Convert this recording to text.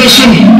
You.